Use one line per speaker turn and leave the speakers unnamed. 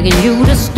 begging you to stay.